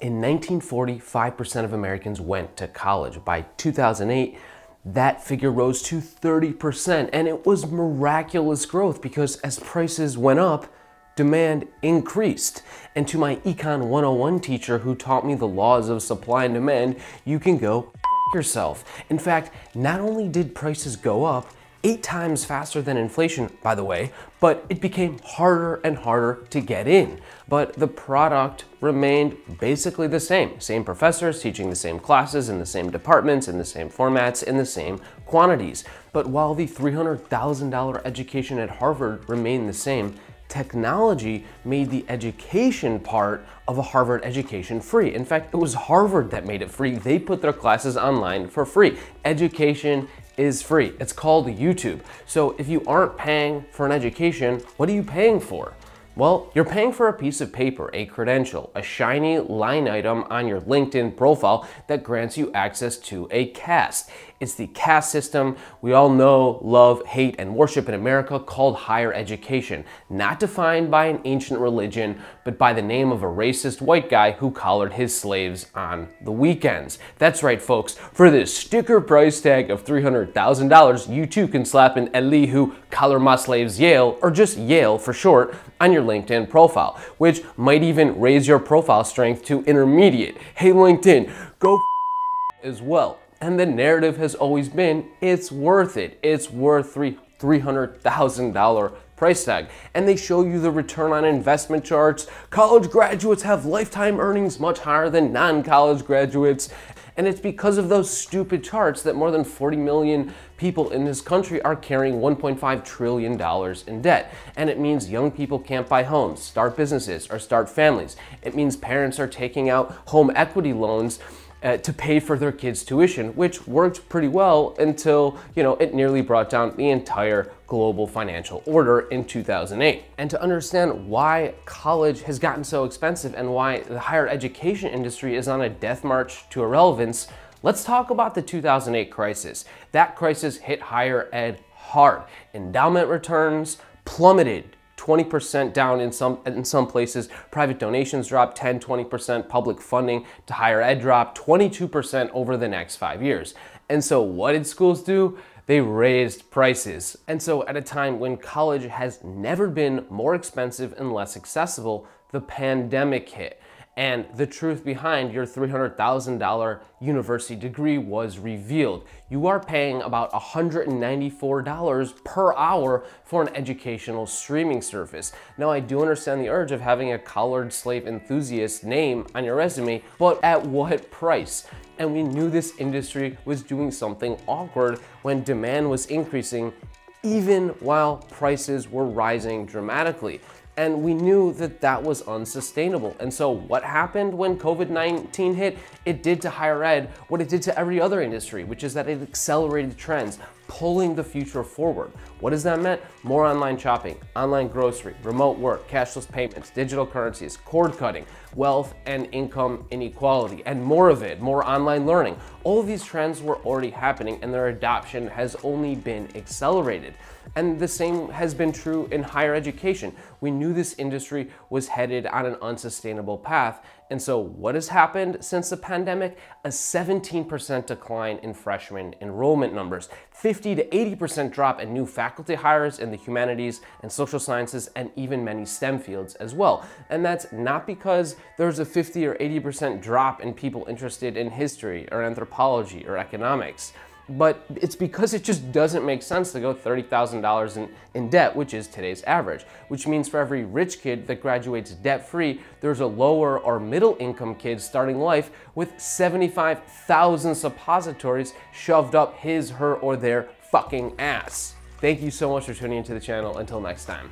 In 1940, 5% of Americans went to college. By 2008, that figure rose to 30%, and it was miraculous growth because as prices went up, demand increased. And to my Econ 101 teacher who taught me the laws of supply and demand, you can go yourself. In fact, not only did prices go up, eight times faster than inflation, by the way, but it became harder and harder to get in. But the product remained basically the same. Same professors teaching the same classes in the same departments, in the same formats, in the same quantities. But while the $300,000 education at Harvard remained the same, technology made the education part of a Harvard education free. In fact, it was Harvard that made it free. They put their classes online for free. Education is free. It's called YouTube. So if you aren't paying for an education, what are you paying for? Well, you're paying for a piece of paper, a credential, a shiny line item on your LinkedIn profile that grants you access to a caste. It's the caste system we all know, love, hate, and worship in America called higher education, not defined by an ancient religion, but by the name of a racist white guy who collared his slaves on the weekends. That's right, folks. For this sticker price tag of $300,000, you too can slap an Elihu collar my slaves Yale, or just Yale for short, on your LinkedIn profile, which might even raise your profile strength to intermediate. Hey, LinkedIn, go as well. And the narrative has always been it's worth it. It's worth three $300,000 price tag. And they show you the return on investment charts. College graduates have lifetime earnings much higher than non college graduates. And it's because of those stupid charts that more than 40 million people in this country are carrying $1.5 trillion in debt. And it means young people can't buy homes, start businesses, or start families. It means parents are taking out home equity loans uh, to pay for their kids' tuition, which worked pretty well until, you know, it nearly brought down the entire global financial order in 2008. And to understand why college has gotten so expensive and why the higher education industry is on a death march to irrelevance, let's talk about the 2008 crisis. That crisis hit higher ed hard. Endowment returns plummeted 20% down in some, in some places. Private donations dropped 10, 20%. Public funding to higher ed dropped 22% over the next five years. And so what did schools do? They raised prices. And so at a time when college has never been more expensive and less accessible, the pandemic hit and the truth behind your $300,000 university degree was revealed. You are paying about $194 per hour for an educational streaming service. Now, I do understand the urge of having a collared slave enthusiast name on your resume, but at what price? And we knew this industry was doing something awkward when demand was increasing even while prices were rising dramatically. And we knew that that was unsustainable. And so what happened when COVID-19 hit? It did to higher ed what it did to every other industry, which is that it accelerated trends pulling the future forward. What does that mean? More online shopping, online grocery, remote work, cashless payments, digital currencies, cord cutting, wealth and income inequality, and more of it, more online learning. All of these trends were already happening and their adoption has only been accelerated. And the same has been true in higher education. We knew this industry was headed on an unsustainable path and so what has happened since the pandemic? A 17% decline in freshman enrollment numbers, 50 to 80% drop in new faculty hires in the humanities and social sciences and even many STEM fields as well. And that's not because there's a 50 or 80% drop in people interested in history or anthropology or economics but it's because it just doesn't make sense to go $30,000 in, in debt, which is today's average. Which means for every rich kid that graduates debt free, there's a lower or middle income kid starting life with 75,000 suppositories shoved up his, her, or their fucking ass. Thank you so much for tuning into the channel. Until next time.